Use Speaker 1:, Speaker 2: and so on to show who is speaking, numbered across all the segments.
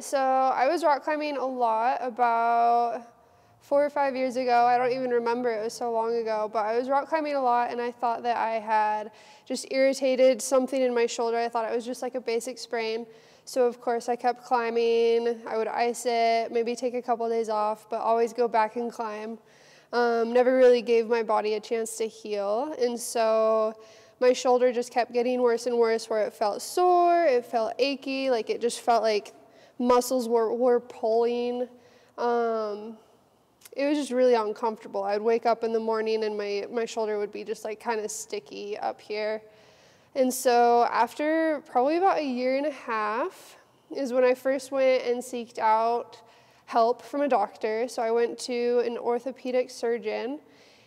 Speaker 1: so I was rock climbing a lot about four or five years ago. I don't even remember, it was so long ago, but I was rock climbing a lot and I thought that I had just irritated something in my shoulder. I thought it was just like a basic sprain. So, of course, I kept climbing. I would ice it, maybe take a couple days off, but always go back and climb. Um, never really gave my body a chance to heal. And so, my shoulder just kept getting worse and worse where it felt sore, it felt achy, like it just felt like muscles were, were pulling. Um, it was just really uncomfortable. I'd wake up in the morning and my, my shoulder would be just like kind of sticky up here. And so after probably about a year and a half is when I first went and seeked out help from a doctor. So I went to an orthopedic surgeon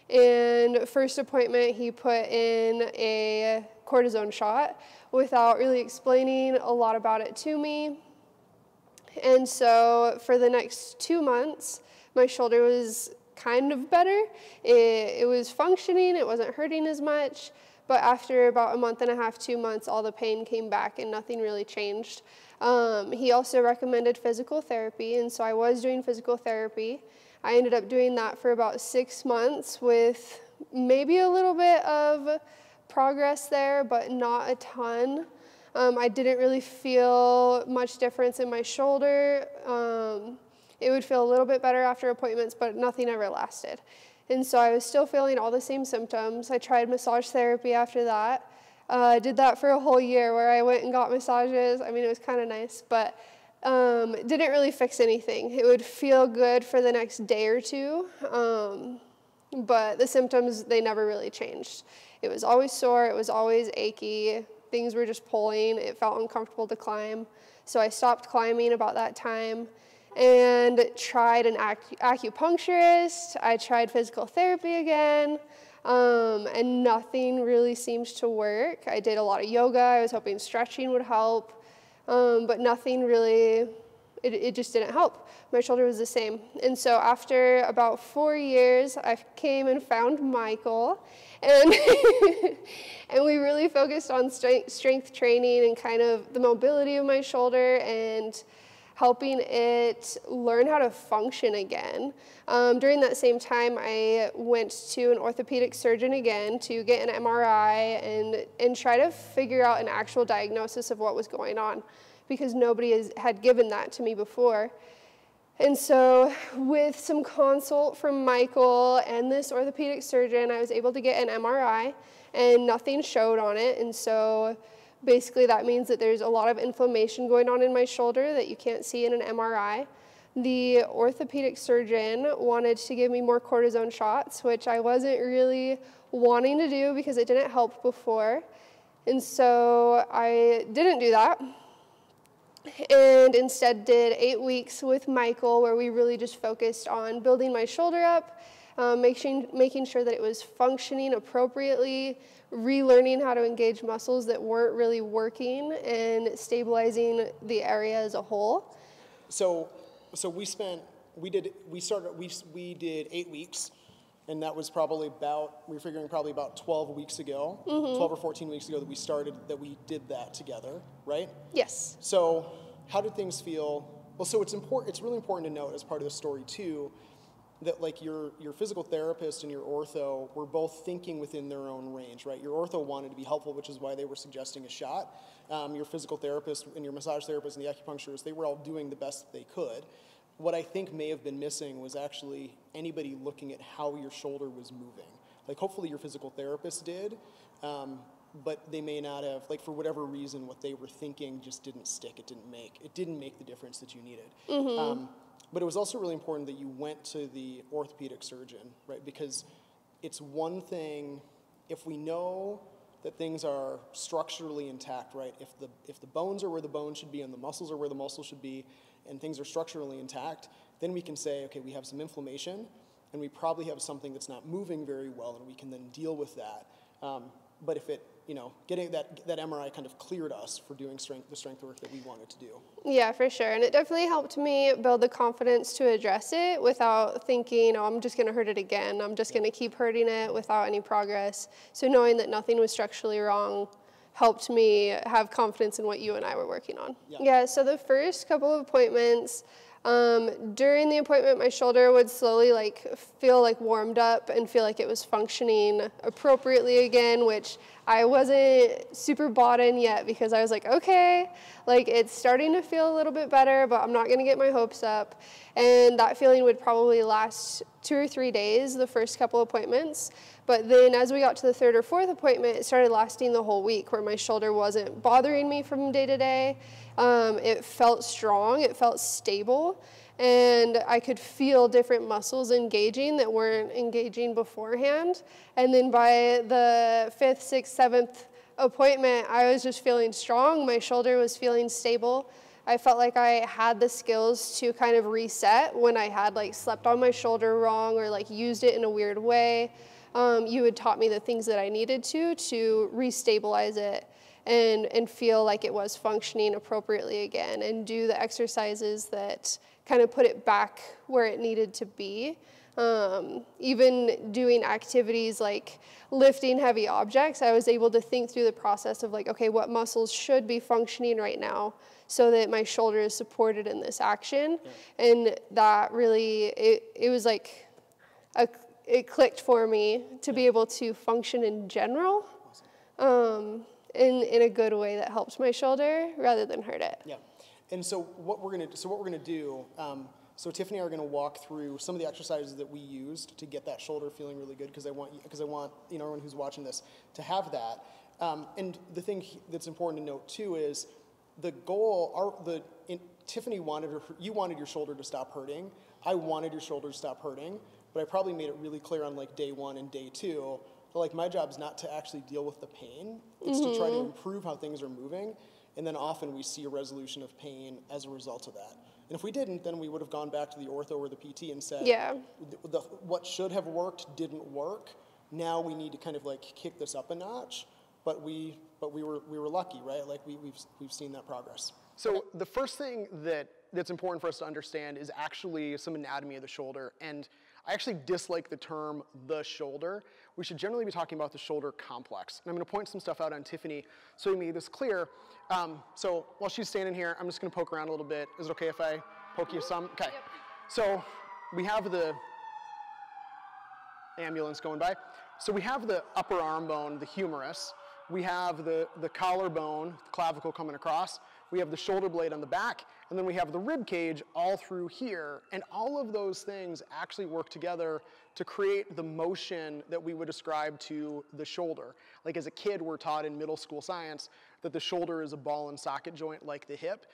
Speaker 1: and first appointment he put in a cortisone shot without really explaining a lot about it to me. And so for the next two months, my shoulder was kind of better. It, it was functioning, it wasn't hurting as much. But after about a month and a half, two months, all the pain came back and nothing really changed. Um, he also recommended physical therapy, and so I was doing physical therapy. I ended up doing that for about six months with maybe a little bit of progress there, but not a ton. Um, I didn't really feel much difference in my shoulder. Um, it would feel a little bit better after appointments, but nothing ever lasted. And so I was still feeling all the same symptoms. I tried massage therapy after that. Uh, I did that for a whole year where I went and got massages. I mean, it was kind of nice, but um, didn't really fix anything. It would feel good for the next day or two, um, but the symptoms, they never really changed. It was always sore, it was always achy, things were just pulling, it felt uncomfortable to climb. So I stopped climbing about that time and tried an acupuncturist. I tried physical therapy again, um, and nothing really seemed to work. I did a lot of yoga. I was hoping stretching would help, um, but nothing really, it, it just didn't help. My shoulder was the same. And so after about four years, I came and found Michael, and, and we really focused on strength, strength training and kind of the mobility of my shoulder and helping it learn how to function again. Um, during that same time, I went to an orthopedic surgeon again to get an MRI and, and try to figure out an actual diagnosis of what was going on because nobody has, had given that to me before. And so, with some consult from Michael and this orthopedic surgeon, I was able to get an MRI, and nothing showed on it. And so, Basically, that means that there's a lot of inflammation going on in my shoulder that you can't see in an MRI. The orthopedic surgeon wanted to give me more cortisone shots, which I wasn't really wanting to do because it didn't help before. And so I didn't do that and instead did eight weeks with Michael where we really just focused on building my shoulder up, um, making, making sure that it was functioning appropriately, relearning how to engage muscles that weren't really working and stabilizing the area as a whole.
Speaker 2: So, so we spent, we did, we started, we, we did eight weeks and that was probably about we were figuring probably about 12 weeks ago mm-hmm. 12 or 14 weeks ago that we started that we did that together right
Speaker 1: yes
Speaker 2: so how did things feel well so it's important it's really important to note as part of the story too that like your your physical therapist and your ortho were both thinking within their own range, right? Your ortho wanted to be helpful, which is why they were suggesting a shot. Um, your physical therapist and your massage therapist and the acupuncturist, they were all doing the best that they could. What I think may have been missing was actually anybody looking at how your shoulder was moving. Like hopefully your physical therapist did, um, but they may not have. Like for whatever reason, what they were thinking just didn't stick. It didn't make. It didn't make the difference that you needed. Mm-hmm. Um, but it was also really important that you went to the orthopedic surgeon, right? Because it's one thing if we know that things are structurally intact, right? If the if the bones are where the bones should be and the muscles are where the muscles should be, and things are structurally intact, then we can say, okay, we have some inflammation, and we probably have something that's not moving very well, and we can then deal with that. Um, but if it you know, getting that, that MRI kind of cleared us for doing strength, the strength work that we wanted to do.
Speaker 1: Yeah, for sure. And it definitely helped me build the confidence to address it without thinking, oh, I'm just going to hurt it again. I'm just going to keep hurting it without any progress. So knowing that nothing was structurally wrong helped me have confidence in what you and I were working on.
Speaker 2: Yeah.
Speaker 1: yeah so the first couple of appointments, um, during the appointment, my shoulder would slowly like feel like warmed up and feel like it was functioning appropriately again, which I wasn't super bought in yet because I was like, okay, like it's starting to feel a little bit better, but I'm not gonna get my hopes up. And that feeling would probably last two or three days, the first couple appointments. But then as we got to the third or fourth appointment, it started lasting the whole week where my shoulder wasn't bothering me from day to day. Um, it felt strong, it felt stable, and I could feel different muscles engaging that weren't engaging beforehand. And then by the fifth, sixth, seventh appointment, I was just feeling strong. My shoulder was feeling stable. I felt like I had the skills to kind of reset when I had like slept on my shoulder wrong or like used it in a weird way. Um, you had taught me the things that I needed to to restabilize it and, and feel like it was functioning appropriately again and do the exercises that kind of put it back where it needed to be. Um, even doing activities like lifting heavy objects, I was able to think through the process of like, okay, what muscles should be functioning right now so that my shoulder is supported in this action. Yeah. And that really, it, it was like, a, it clicked for me to yeah. be able to function in general. Um, in, in a good way that helps my shoulder rather than hurt it.
Speaker 2: Yeah. And so what we're gonna so what we're gonna do. Um, so Tiffany and I are going to walk through some of the exercises that we used to get that shoulder feeling really good because I want because I want you know everyone who's watching this to have that. Um, and the thing that's important to note too is the goal. Our the in, Tiffany wanted her, you wanted your shoulder to stop hurting. I wanted your shoulder to stop hurting, but I probably made it really clear on like day one and day two that like my job is not to actually deal with the pain. It's mm-hmm. to try to mm-hmm. improve how things are moving. And then often we see a resolution of pain as a result of that. And if we didn't, then we would have gone back to the ortho or the PT and said,
Speaker 1: yeah.
Speaker 2: The, the, what should have worked didn't work. Now we need to kind of like kick this up a notch. But we, but we were, we were lucky, right? Like we, we've, we've seen that progress. So the first thing that, that's important for us to understand is actually some anatomy of the shoulder. And I actually dislike the term the shoulder. We should generally be talking about the shoulder complex. And I'm going to point some stuff out on Tiffany so you make this clear. Um, so while she's standing here, I'm just going to poke around a little bit. Is it okay if I poke you some? Okay. Yep. So we have the ambulance going by. So we have the upper arm bone, the humerus. We have the, the collarbone, the clavicle coming across we have the shoulder blade on the back, and then we have the rib cage all through here. And all of those things actually work together to create the motion that we would ascribe to the shoulder. Like as a kid, we're taught in middle school science that the shoulder is a ball and socket joint like the hip.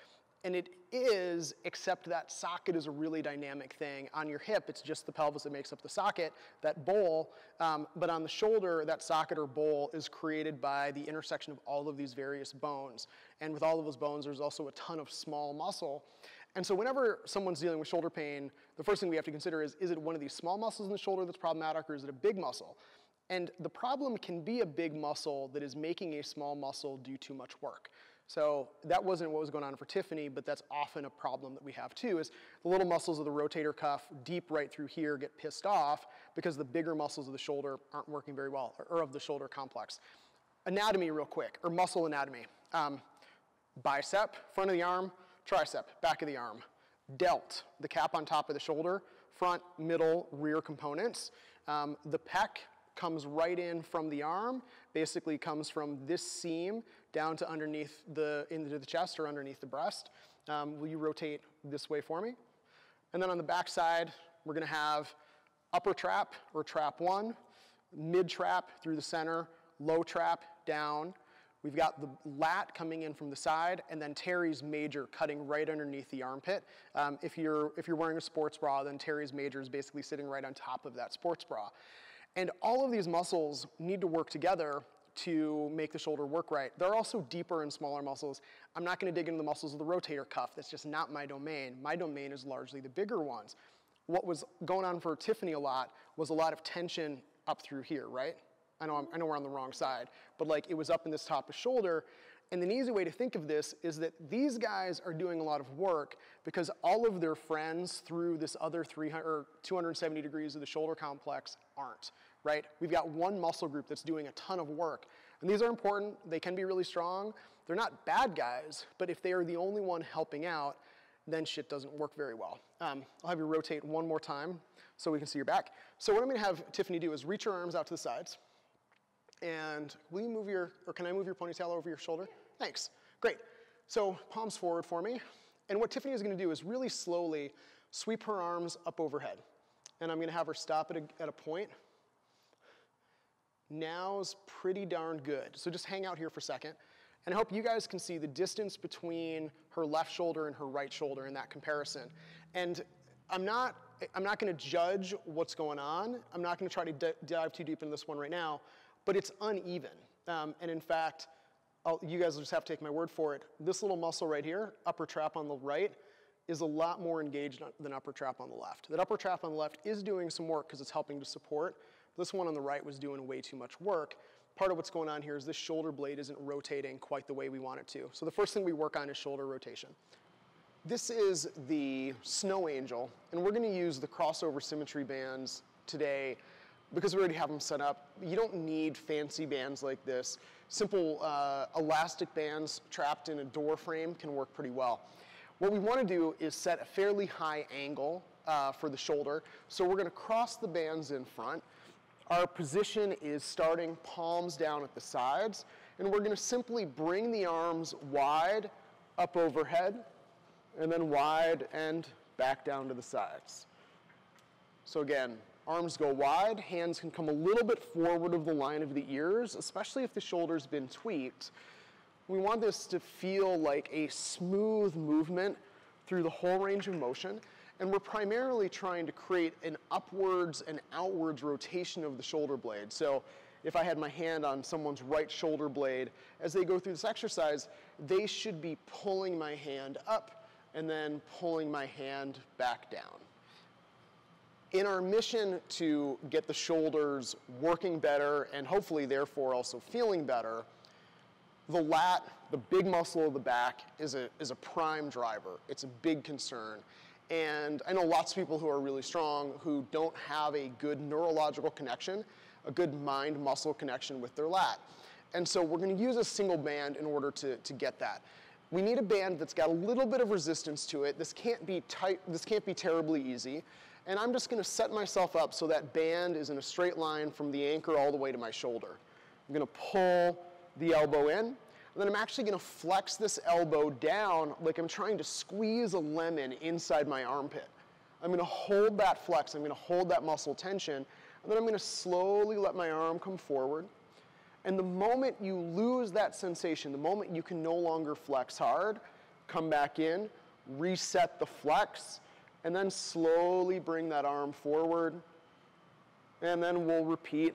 Speaker 2: And it is, except that socket is a really dynamic thing. On your hip, it's just the pelvis that makes up the socket, that bowl. Um, but on the shoulder, that socket or bowl is created by the intersection of all of these various bones. And with all of those bones, there's also a ton of small muscle. And so whenever someone's dealing with shoulder pain, the first thing we have to consider is, is it one of these small muscles in the shoulder that's problematic, or is it a big muscle? And the problem can be a big muscle that is making a small muscle do too much work. So that wasn't what was going on for Tiffany, but that's often a problem that we have too, is the little muscles of the rotator cuff deep right through here get pissed off because the bigger muscles of the shoulder aren't working very well, or of the shoulder complex. Anatomy real quick, or muscle anatomy. Um, bicep, front of the arm, tricep, back of the arm. Delt, the cap on top of the shoulder, front, middle, rear components. Um, the pec comes right in from the arm, basically comes from this seam down to underneath the, into the chest or underneath the breast. Um, will you rotate this way for me? And then on the back side, we're gonna have upper trap or trap one, mid trap through the center, low trap down. We've got the lat coming in from the side, and then teres major cutting right underneath the armpit. Um, if, you're, if you're wearing a sports bra, then teres major is basically sitting right on top of that sports bra. And all of these muscles need to work together to make the shoulder work right. There are also deeper and smaller muscles. I'm not going to dig into the muscles of the rotator cuff. That's just not my domain. My domain is largely the bigger ones. What was going on for Tiffany a lot was a lot of tension up through here, right? I know, I'm, i know we're on the wrong side, but like it was up in this top of shoulder. And an easy way to think of this is that these guys are doing a lot of work because all of their friends through this other 300 or 270 degrees of the shoulder complex aren't right? We've got one muscle group that's doing a ton of work. And these are important. They can be really strong. They're not bad guys, but if they are the only one helping out, then shit doesn't work very well. Um, I'll have you rotate one more time so we can see your back. So what I'm gonna have Tiffany do is reach her arms out to the sides. And will you move your, or can I move your ponytail over your shoulder? Thanks, great. So palms forward for me. And what Tiffany is gonna do is really slowly sweep her arms up overhead. And I'm gonna have her stop at a, at a point. Now's pretty darn good. So just hang out here for a second. And I hope you guys can see the distance between her left shoulder and her right shoulder in that comparison. And I'm not, I'm not gonna judge what's going on. I'm not gonna try to dive too deep into this one right now, but it's uneven. Um, and in fact, I'll, you guys just have to take my word for it. This little muscle right here, upper trap on the right, is a lot more engaged than upper trap on the left. That upper trap on the left is doing some work because it's helping to support. This one on the right was doing way too much work part of what's going on here is this shoulder blade isn't rotating quite the way we want it to. So the first thing we work on is shoulder rotation. This is the Snow Angel, and we're gonna use the crossover symmetry bands today because we already have them set up. You don't need fancy bands like this. Simple uh, elastic bands trapped in a door frame can work pretty well. What we wanna do is set a fairly high angle uh, for the shoulder. So we're gonna cross the bands in front. Our position is starting palms down at the sides, and we're gonna simply bring the arms wide up overhead, and then wide and back down to the sides. So again, arms go wide, hands can come a little bit forward of the line of the ears, especially if the shoulder's been tweaked. We want this to feel like a smooth movement through the whole range of motion. And we're primarily trying to create an upwards and outwards rotation of the shoulder blade. So if I had my hand on someone's right shoulder blade, as they go through this exercise, they should be pulling my hand up and then pulling my hand back down. In our mission to get the shoulders working better and hopefully therefore also feeling better, the lat, the big muscle of the back, is a, is a prime driver. It's a big concern. And I know lots of people who are really strong who don't have a good neurological connection, a good mind muscle connection with their lat. And so we're gonna use a single band in order to, to get that. We need a band that's got a little bit of resistance to it. This can't be tight, this can't be terribly easy. And I'm just gonna set myself up so that band is in a straight line from the anchor all the way to my shoulder. I'm gonna pull the elbow in, and then I'm actually gonna flex this elbow down like I'm trying to squeeze a lemon inside my armpit. I'm gonna hold that flex, I'm gonna hold that muscle tension, and then I'm gonna slowly let my arm come forward. And the moment you lose that sensation, the moment you can no longer flex hard, come back in, reset the flex, and then slowly bring that arm forward. And then we'll repeat.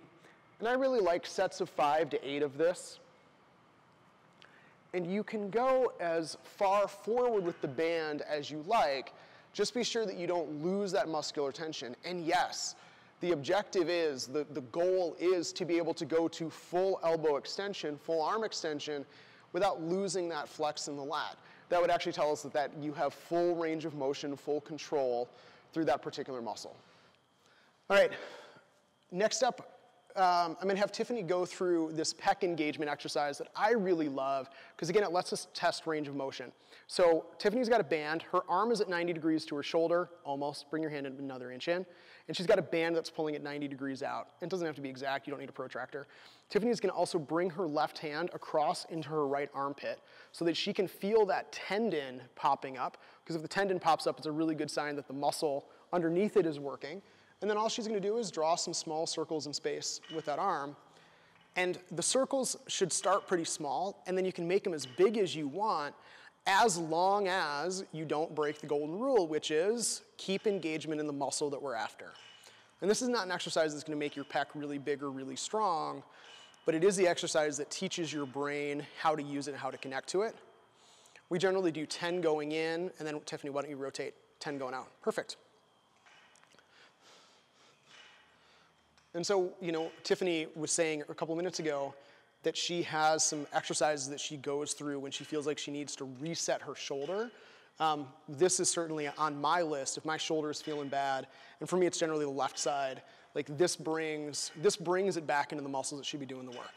Speaker 2: And I really like sets of five to eight of this and you can go as far forward with the band as you like. Just be sure that you don't lose that muscular tension. And yes, the objective is, the, the goal is to be able to go to full elbow extension, full arm extension, without losing that flex in the lat. That would actually tell us that, that you have full range of motion, full control through that particular muscle. All right, next up, um, I'm to have Tiffany go through this pec engagement exercise that I really love because again, it lets us test range of motion. So Tiffany's got a band. Her arm is at 90 degrees to her shoulder, almost. Bring your hand another inch in. And she's got a band that's pulling at 90 degrees out. It doesn't have to be exact. You don't need a protractor. Tiffany's to also bring her left hand across into her right armpit so that she can feel that tendon popping up. Because if the tendon pops up, it's a really good sign that the muscle underneath it is working. And then all she's gonna do is draw some small circles in space with that arm. And the circles should start pretty small, and then you can make them as big as you want, as long as you don't break the golden rule, which is keep engagement in the muscle that we're after. And this is not an exercise that's gonna make your pec really big or really strong, but it is the exercise that teaches your brain how to use it and how to connect to it. We generally do 10 going in, and then Tiffany, why don't you rotate 10 going out? Perfect. And so, you know, Tiffany was saying a couple minutes ago that she has some exercises that she goes through when she feels like she needs to reset her shoulder. Um, this is certainly on my list if my shoulder is feeling bad, and for me it's generally the left side. Like this brings this brings it back into the muscles that should be doing the work.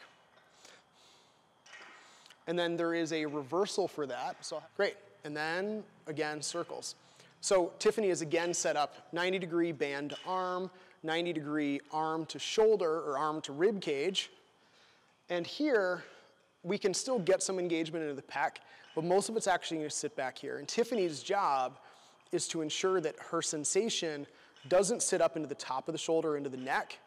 Speaker 2: And then there is a reversal for that. So great. And then again, circles. So Tiffany is again set up 90 degree band arm, 90 degree arm to shoulder or arm to rib cage. And here, we can still get some engagement into the pec, but most of it's actually gonna sit back here. And Tiffany's job is to ensure that her sensation doesn't sit up into the top of the shoulder, into the neck,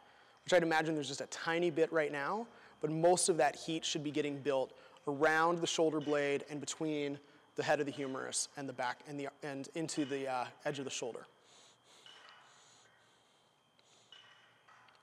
Speaker 2: which I'd imagine there's just a tiny bit right now, but most of that heat should be getting built around the shoulder blade and between the head of the humerus and the back and, the, and into the uh, edge of the shoulder.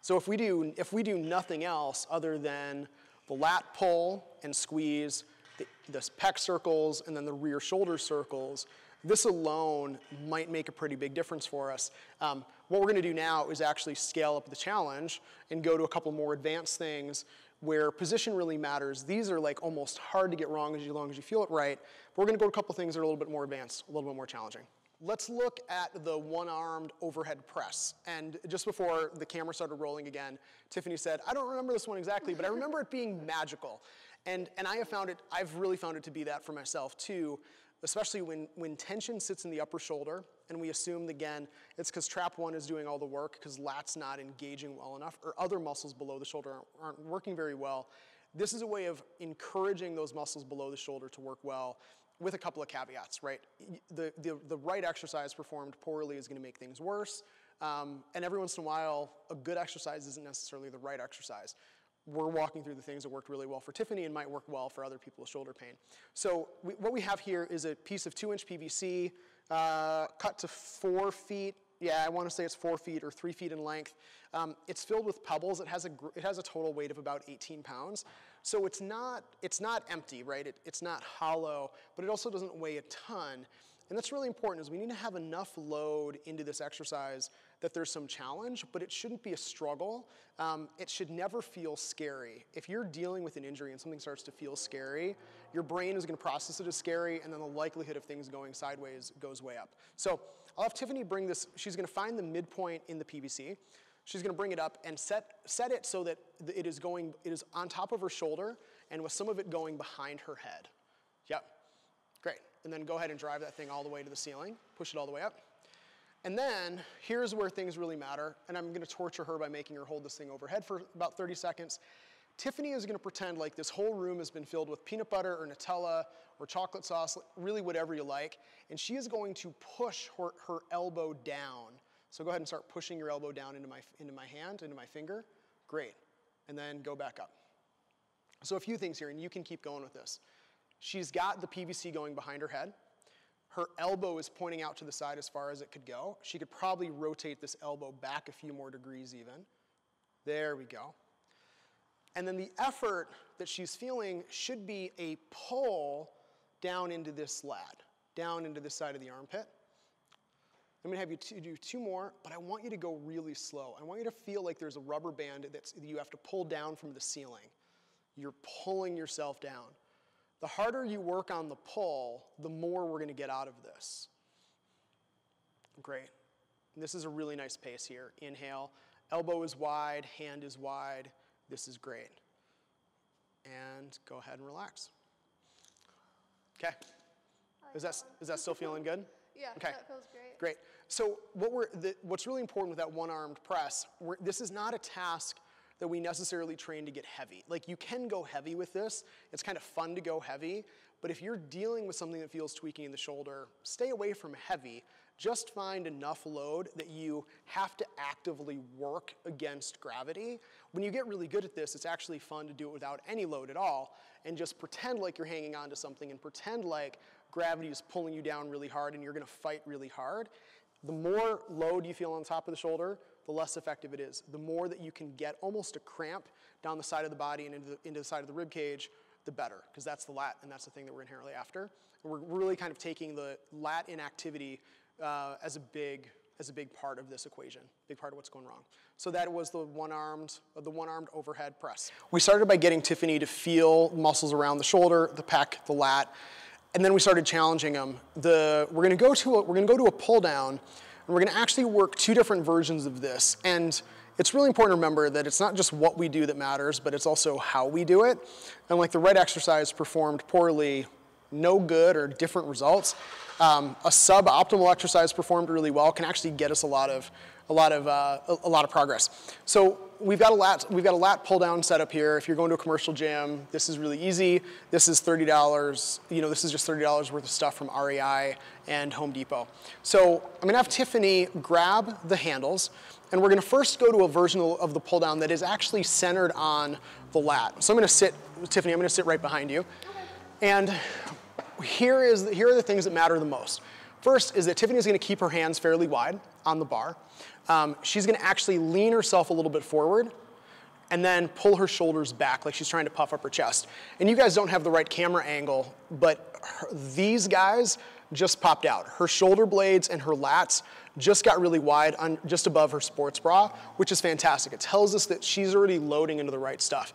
Speaker 2: So if we do, if we do nothing else other than the lat pull and squeeze, the, the pec circles, and then the rear shoulder circles, this alone might make a pretty big difference for us. Um, what we're gonna do now is actually scale up the challenge and go to a couple more advanced things where position really matters. These are like almost hard to get wrong as long as you feel it right. But we're gonna go to a couple things that are a little bit more advanced, a little bit more challenging. Let's look at the one-armed overhead press. And just before the camera started rolling again, Tiffany said, I don't remember this one exactly, but I remember it being magical. And, and I have found it, I've really found it to be that for myself too, especially when, when tension sits in the upper shoulder, and we assume, again, it's because trap one is doing all the work, because lat's not engaging well enough, or other muscles below the shoulder aren't, aren't working very well. This is a way of encouraging those muscles below the shoulder to work well with a couple of caveats, right? The, the, the right exercise performed poorly is gonna make things worse. Um, and every once in a while, a good exercise isn't necessarily the right exercise. We're walking through the things that worked really well for Tiffany and might work well for other people with shoulder pain. So we, what we have here is a piece of two inch PVC uh, cut to four feet yeah, I want to say it's four feet or three feet in length. Um, it's filled with pebbles. It has, a, it has a total weight of about 18 pounds. So it's not, it's not empty, right? It, it's not hollow, but it also doesn't weigh a ton. And that's really important is we need to have enough load into this exercise that there's some challenge, but it shouldn't be a struggle. Um, it should never feel scary. If you're dealing with an injury and something starts to feel scary, your brain is gonna process it as scary and then the likelihood of things going sideways goes way up. So I'll have Tiffany bring this, she's gonna find the midpoint in the PVC. She's gonna bring it up and set, set it so that it is going, it is on top of her shoulder and with some of it going behind her head. Yep, great. And then go ahead and drive that thing all the way to the ceiling, push it all the way up. And then here's where things really matter, and I'm gonna torture her by making her hold this thing overhead for about 30 seconds. Tiffany is gonna pretend like this whole room has been filled with peanut butter or Nutella or chocolate sauce, really whatever you like, and she is going to push her, her elbow down. So go ahead and start pushing your elbow down into my, into my hand, into my finger. Great. And then go back up. So a few things here, and you can keep going with this. She's got the PVC going behind her head. Her elbow is pointing out to the side as far as it could go. She could probably rotate this elbow back a few more degrees even. There we go. And then the effort that she's feeling should be a pull down into this lat, down into this side of the armpit. I'm gonna have you do two more, but I want you to go really slow. I want you to feel like there's a rubber band that you have to pull down from the ceiling. You're pulling yourself down. The harder you work on the pull, the more we're gonna get out of this. Great. This is a really nice pace here. Inhale, elbow is wide, hand is wide. This is great. And go ahead and relax. Okay. Is that, is that still feeling good?
Speaker 1: Yeah,
Speaker 2: okay.
Speaker 1: that feels great.
Speaker 2: Great. So what we're, the, what's really important with that one-armed press, this is not a task that we necessarily train to get heavy. Like you can go heavy with this. It's kind of fun to go heavy, but if you're dealing with something that feels tweaking in the shoulder, stay away from heavy. Just find enough load that you have to actively work against gravity. When you get really good at this, it's actually fun to do it without any load at all and just pretend like you're hanging on to something and pretend like gravity is pulling you down really hard and you're gonna fight really hard. The more load you feel on top of the shoulder, the less effective it is. The more that you can get almost a cramp down the side of the body and into the, into the side of the rib cage, the better, because that's the lat and that's the thing that we're inherently after. And we're really kind of taking the lat inactivity uh, as a big as a big part of this equation, big part of what's going wrong. So that was the one-armed, the one-armed overhead press. We started by getting Tiffany to feel muscles around the shoulder, the pec, the lat, and then we started challenging them. The, we're gonna go to a, we're gonna go to a pull down, and we're gonna actually work two different versions of this. And it's really important to remember that it's not just what we do that matters, but it's also how we do it. And like the right exercise performed poorly, no good or different results. Um, a suboptimal exercise performed really well can actually get us a lot of a lot of uh, a, lot of progress. So we've got a lat we've got a lat pull down setup here. If you're going to a commercial gym, this is really easy. This is thirty dollars. You know, this is just thirty dollars worth of stuff from REI and Home Depot. So I'm gonna have Tiffany grab the handles, and we're gonna first go to a version of the pull down that is actually centered on the lat. So I'm gonna sit, Tiffany. I'm gonna sit right behind you, and here, is, here are the things that matter the most. First is that Tiffany's gonna keep her hands fairly wide on the bar. Um, she's gonna actually lean herself a little bit forward and then pull her shoulders back like she's trying to puff up her chest. And you guys don't have the right camera angle, but her, these guys just popped out. Her shoulder blades and her lats just got really wide on, just above her sports bra, which is fantastic. It tells us that she's already loading into the right stuff.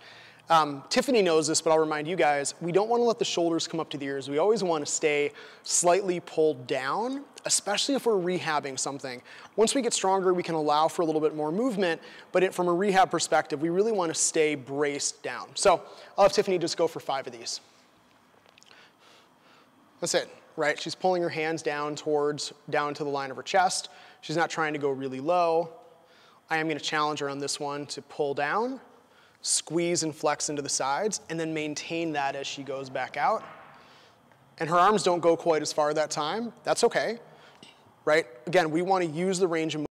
Speaker 2: Um, Tiffany knows this, but I'll remind you guys, we don't want to let the shoulders come up to the ears. We always want to stay slightly pulled down, especially if we're rehabbing something. Once we get stronger, we can allow for a little bit more movement, but it, from a rehab perspective, we really want to stay braced down. So I'll have Tiffany just go for five of these. That's it, right? She's pulling her hands down towards, down to the line of her chest. She's not trying to go really low. I am going to challenge her on this one to pull down squeeze and flex into the sides, and then maintain that as she goes back out. And her arms don't go quite as far that time. That's okay, right? Again, we want to use the range of